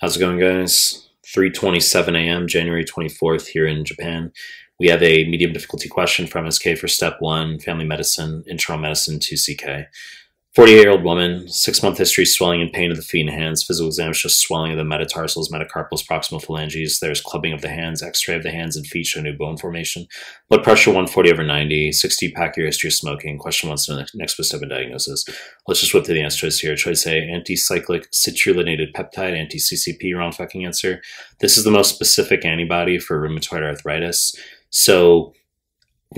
How's it going, guys? 3:27 a.m., January 24th, here in Japan. We have a medium difficulty question from SK for step one, family medicine, internal medicine, 2CK. 48-year-old woman, six-month history, swelling and pain of the feet and hands. Physical exam shows swelling of the metatarsals, metacarpals, proximal phalanges. There's clubbing of the hands, x-ray of the hands and feet show new bone formation. Blood pressure 140 over 90, 60 pack year history of smoking. Question one, so next step in diagnosis. Let's just whip through the answer choice here. Choice A, anticyclic citrullinated peptide, anti-CCP, wrong fucking answer. This is the most specific antibody for rheumatoid arthritis. So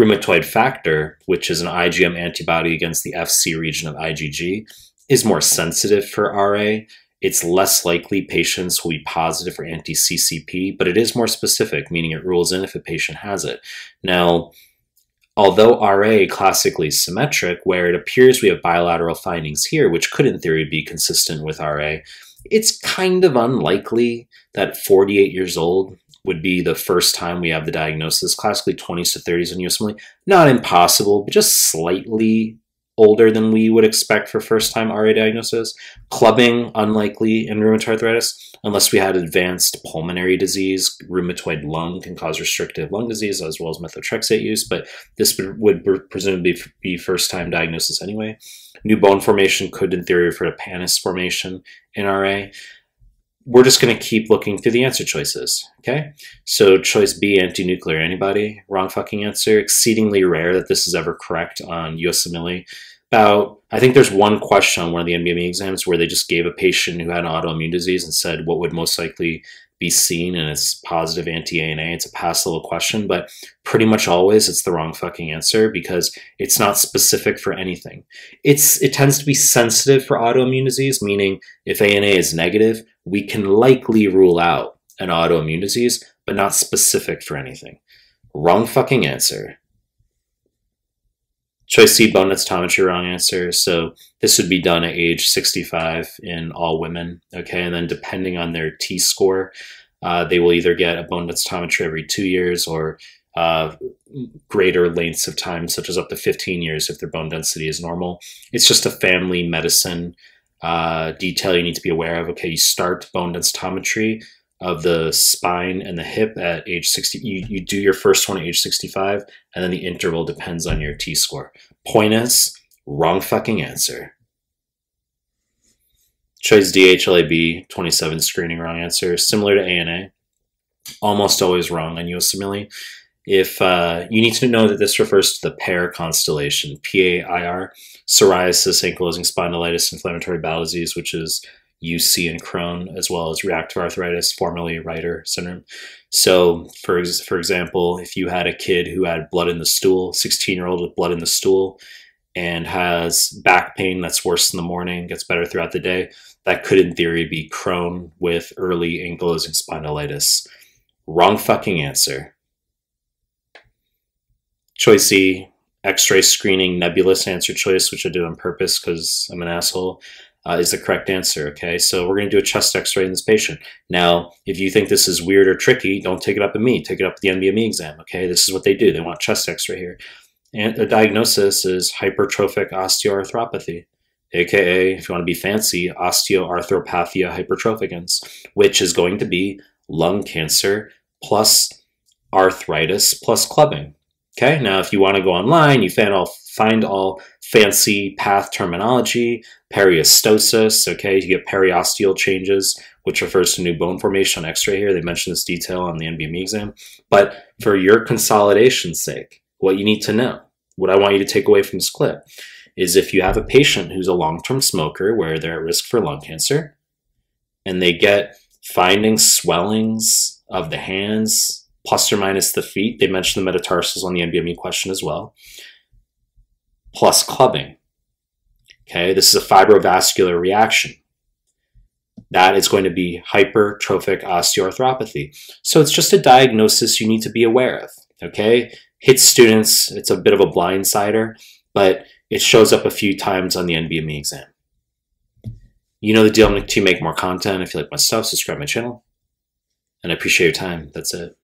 rheumatoid factor, which is an IgM antibody against the FC region of IgG, is more sensitive for RA. It's less likely patients will be positive for anti CCP, but it is more specific, meaning it rules in if a patient has it. Now, although RA classically symmetric, where it appears we have bilateral findings here, which could in theory be consistent with RA, it's kind of unlikely that 48 years old would be the first time we have the diagnosis, classically 20s to 30s in USMLE. Not impossible, but just slightly older than we would expect for first time RA diagnosis. Clubbing, unlikely in rheumatoid arthritis, unless we had advanced pulmonary disease. Rheumatoid lung can cause restrictive lung disease as well as methotrexate use, but this would, presumably be first time diagnosis anyway. New bone formation could, in theory, refer to pannus formation in RA we're just going to keep looking through the answer choices. Okay, so choice B, anti-nuclear antibody, wrong fucking answer. Exceedingly rare that this is ever correct on USMLE. About, I think there's one question on one of the NBME exams where they just gave a patient who had an autoimmune disease and said what would most likely be seen and it's positive anti-ANA. It's a pass level question, but pretty much always it's the wrong fucking answer because it's not specific for anything. It's it tends to be sensitive for autoimmune disease, meaning if ANA is negative, we can likely rule out an autoimmune disease, but not specific for anything. Wrong fucking answer. Choice C, bone densitometry, wrong answer. So this would be done at age 65 in all women. Okay, and then depending on their T score, uh, they will either get a bone densitometry every two years or uh, greater lengths of time, such as up to 15 years if their bone density is normal. It's just a family medicine uh, detail you need to be aware of. Okay, you start bone densitometry of the spine and the hip at age 60. You, you do your first one at age 65, and then the interval depends on your T score. Point is, wrong fucking answer. Choice D HLA-B27 screening wrong answer. Similar to ANA, almost always wrong on USMLE. If uh, you need to know that this refers to the PAIR constellation, P-A-I-R, psoriasis, ankylosing spondylitis, inflammatory bowel disease, which is UC and Crohn, as well as reactive arthritis, formerly Reiter syndrome. So, for for example, if you had a kid who had blood in the stool, 16 year old with blood in the stool, and has back pain that's worse in the morning, gets better throughout the day, that could, in theory, be Crohn with early ankylosing spondylitis. Wrong fucking answer. Choice C, X-ray screening nebulous answer choice, which I did on purpose because I'm an asshole uh, is the correct answer. Okay, so we're going to do a chest X-ray in this patient. Now, if you think this is weird or tricky, don't take it up with me. Take it up with the NBME exam. Okay, this is what they do. They want chest X-ray here, and the diagnosis is hypertrophic osteoarthropathy, aka, if you want to be fancy, osteoarthropathia hypertrophicans, which is going to be lung cancer plus arthritis plus clubbing. Okay, now if you want to go online, you find all find all fancy path terminology, periostosis, okay, you get periosteal changes, which refers to new bone formation on x-ray here. They mention this detail on the NBME exam. But for your consolidation's sake, what you need to know, what I want you to take away from this clip, is if you have a patient who's a long-term smoker where they're at risk for lung cancer, and they get finding swellings of the hands, plus or minus the feet, they mentioned the metatarsals on the NBME question as well, plus clubbing. Okay, this is a fibrovascular reaction. That is going to be hypertrophic osteoarthropathy. So it's just a diagnosis you need to be aware of. Okay, hits students, it's a bit of a blindsider, but it shows up a few times on the NBME exam. You know the deal to make more content. If you like my stuff, subscribe my channel. And I appreciate your time. That's it.